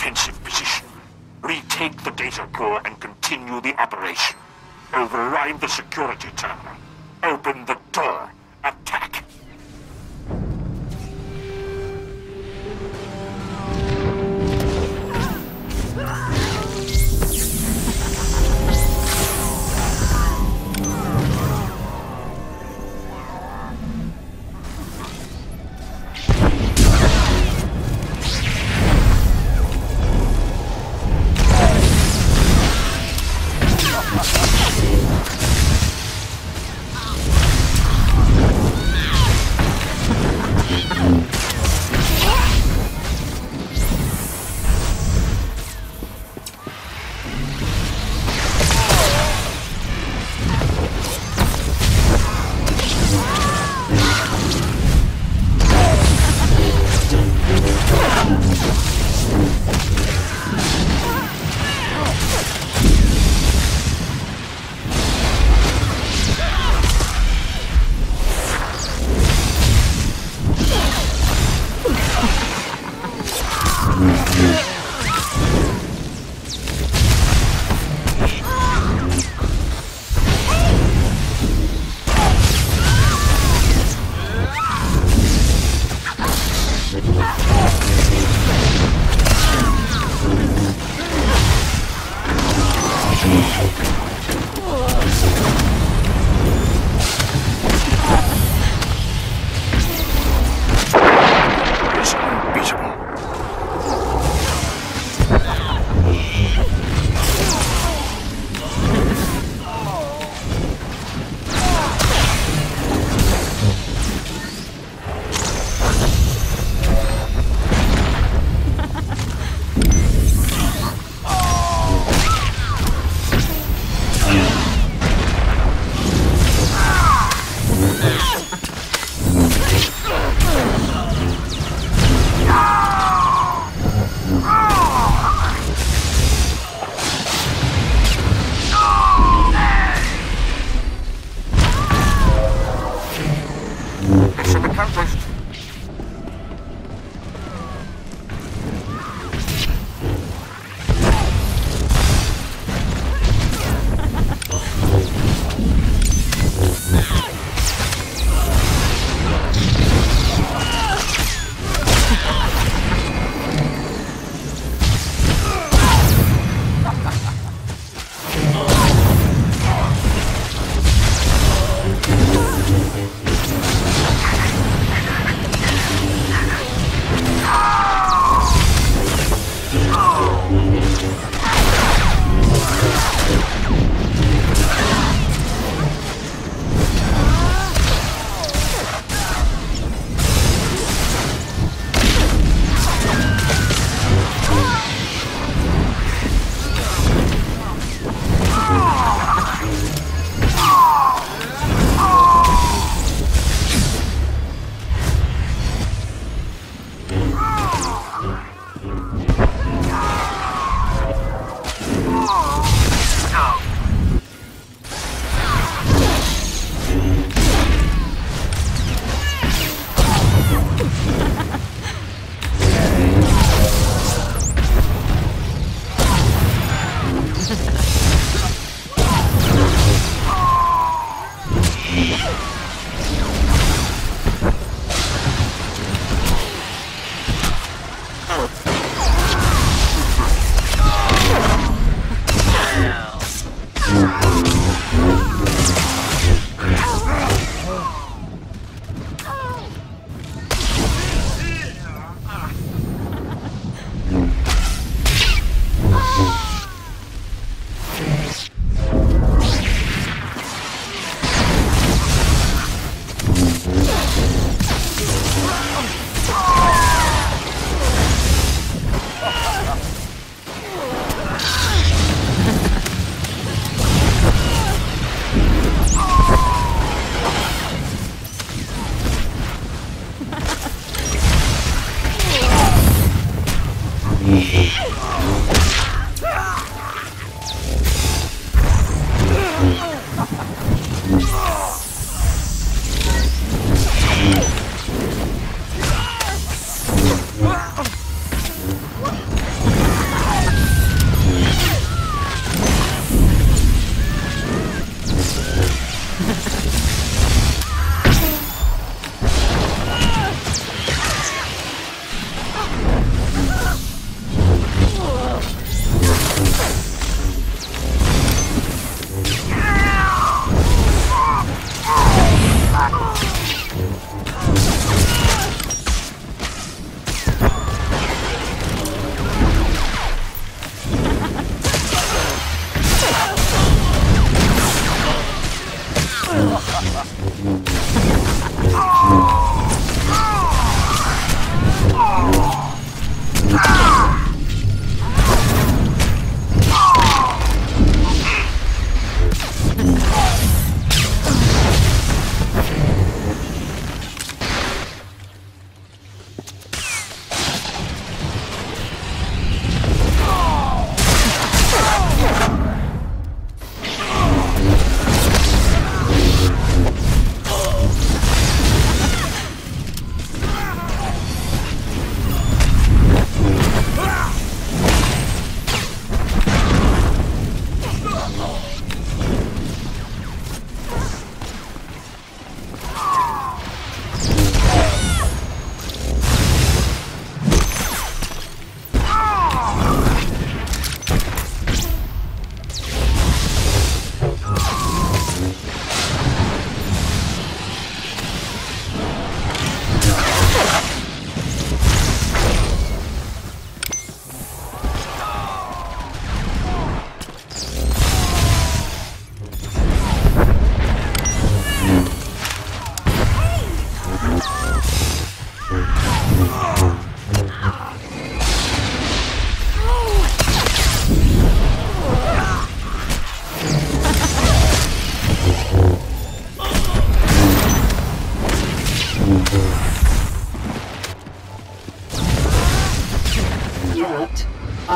defensive position. Retake the data core and continue the operation. Override the security terminal. Open the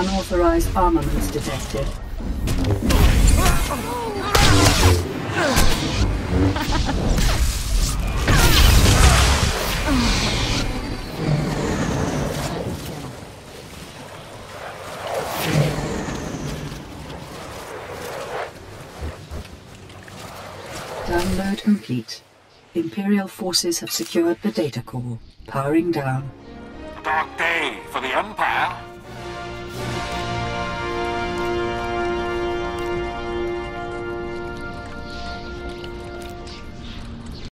Unauthorized armaments detected. Download complete. Imperial forces have secured the data core. Powering down. Dark day for the Empire.